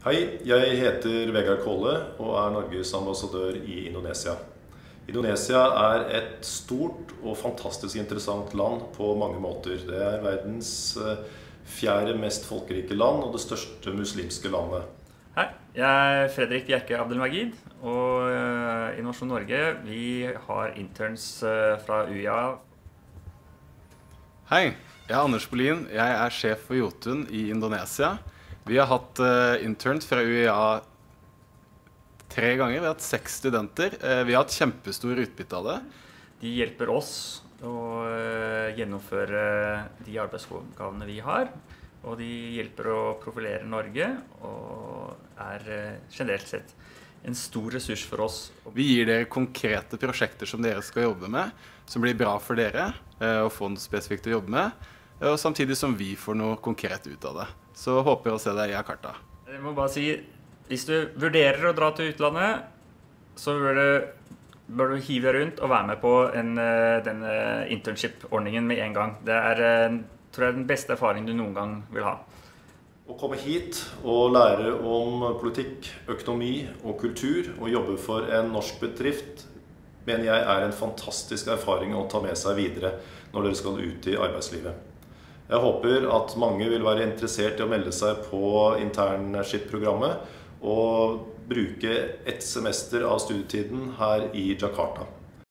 Hei, jeg heter Vegard Kåle og er Norges ambassadør i Indonesia. Indonesia er et stort og fantastisk interessant land på mange måter. Det er verdens eh, fjerde mest folkerike land og det største muslimske landet. Hei, jeg er Fredrik Bjerke Abdelmagid. Og uh, Innovasjon Norge vi har interns uh, fra UiA. Hei, jeg er Anders Bolin. Jeg er sjef for Jotun i Indonesia. Vi har hatt uh, interns fra UiA tre ganger. Vi har hatt seks studenter. vi har hatt kjempestor utbytte av det. De hjelper oss å gjennomføre de arbeidsoppgavene vi har. Og de hjelper å profilere Norge og er generelt sett en stor ressurs for oss. Vi gir dere konkrete prosjekter som dere skal jobbe med, som blir bra for dere eh, å få noe spesifikt å jobbe med. Og samtidig som vi får noe konkret ut av det. Så håper jeg å se deg i Jakarta. Jeg må bare si, Hvis du vurderer å dra til utlandet, så bør du, bør du hive deg rundt og være med på en, den denne internship-ordningen med en gang. Det er eh, tror jeg, den beste erfaringen du noen gang vil ha. Å komme hit og lære om politikk, økonomi og kultur og jobbe for en norsk bedrift mener jeg er en fantastisk erfaring å ta med seg videre når dere skal ut i arbeidslivet. Jeg håper at mange vil være interessert i å melde seg på internship-programmet og bruke ett semester av studietiden her i Jakarta.